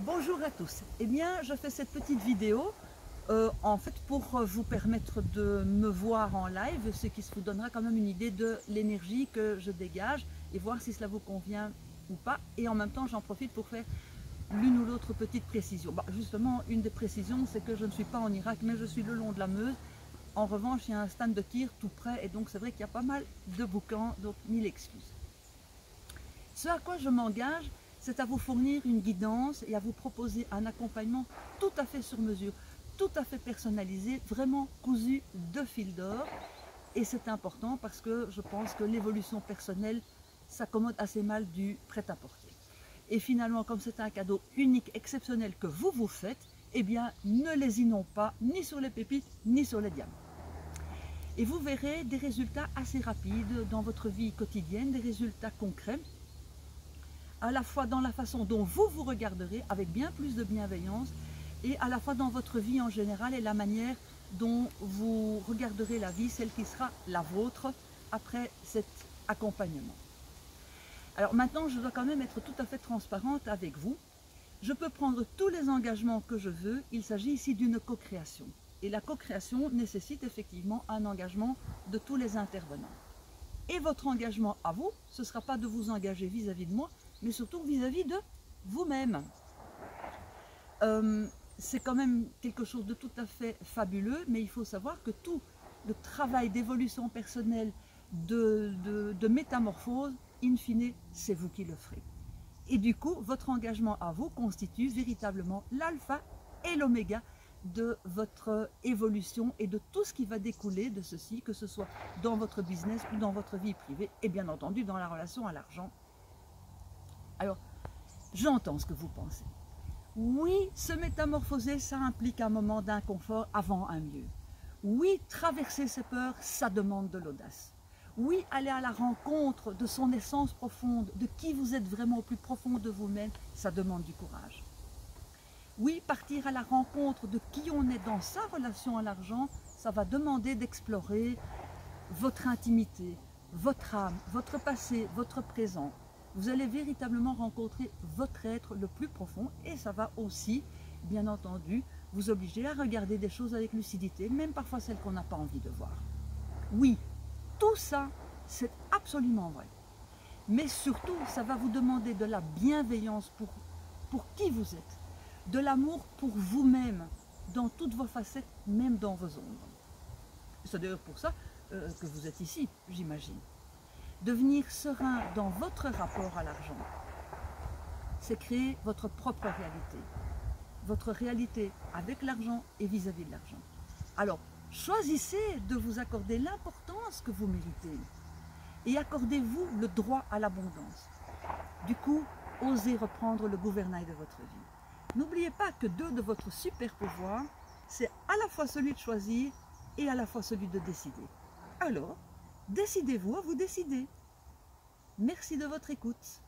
Bonjour à tous. Eh bien, je fais cette petite vidéo euh, en fait pour vous permettre de me voir en live, ce qui vous donnera quand même une idée de l'énergie que je dégage et voir si cela vous convient ou pas. Et en même temps, j'en profite pour faire l'une ou l'autre petite précision. Bah, justement, une des précisions, c'est que je ne suis pas en Irak, mais je suis le long de la Meuse. En revanche, il y a un stand de tir tout près et donc c'est vrai qu'il y a pas mal de bouquins, donc mille excuses. Ce à quoi je m'engage, c'est à vous fournir une guidance et à vous proposer un accompagnement tout à fait sur mesure, tout à fait personnalisé, vraiment cousu de fil d'or. Et c'est important parce que je pense que l'évolution personnelle s'accommode assez mal du prêt-à-porter. Et finalement, comme c'est un cadeau unique, exceptionnel que vous vous faites, eh bien, ne lésinons pas ni sur les pépites, ni sur les diamants. Et vous verrez des résultats assez rapides dans votre vie quotidienne, des résultats concrets, à la fois dans la façon dont vous vous regarderez, avec bien plus de bienveillance, et à la fois dans votre vie en général et la manière dont vous regarderez la vie, celle qui sera la vôtre après cet accompagnement. Alors maintenant, je dois quand même être tout à fait transparente avec vous. Je peux prendre tous les engagements que je veux, il s'agit ici d'une co-création. Et la co-création nécessite effectivement un engagement de tous les intervenants. Et votre engagement à vous, ce ne sera pas de vous engager vis-à-vis de moi, mais surtout vis-à-vis de vous-même. Euh, c'est quand même quelque chose de tout à fait fabuleux, mais il faut savoir que tout le travail d'évolution personnelle, de, de métamorphose, in fine, c'est vous qui le ferez. Et du coup, votre engagement à vous constitue véritablement l'alpha et l'oméga de votre évolution et de tout ce qui va découler de ceci, que ce soit dans votre business ou dans votre vie privée, et bien entendu dans la relation à l'argent. Alors, j'entends ce que vous pensez. Oui, se métamorphoser, ça implique un moment d'inconfort avant un mieux. Oui, traverser ses peurs, ça demande de l'audace. Oui, aller à la rencontre de son essence profonde, de qui vous êtes vraiment au plus profond de vous-même, ça demande du courage. Oui, partir à la rencontre de qui on est dans sa relation à l'argent, ça va demander d'explorer votre intimité, votre âme, votre passé, votre présent. Vous allez véritablement rencontrer votre être le plus profond et ça va aussi, bien entendu, vous obliger à regarder des choses avec lucidité, même parfois celles qu'on n'a pas envie de voir. Oui, tout ça, c'est absolument vrai. Mais surtout, ça va vous demander de la bienveillance pour, qui vous êtes, de l'amour pour vous-même, dans toutes vos facettes, même dans vos ombres. C'est d'ailleurs pour ça euh, que vous êtes ici, j'imagine. Devenir serein dans votre rapport à l'argent, c'est créer votre propre réalité. Votre réalité avec l'argent et vis-à-vis -vis de l'argent. Alors, choisissez de vous accorder l'importance que vous méritez et accordez-vous le droit à l'abondance. Du coup, osez reprendre le gouvernail de votre vie. N'oubliez pas que deux de votre super pouvoir, c'est à la fois celui de choisir et à la fois celui de décider. Alors, décidez-vous à vous décider. Merci de votre écoute.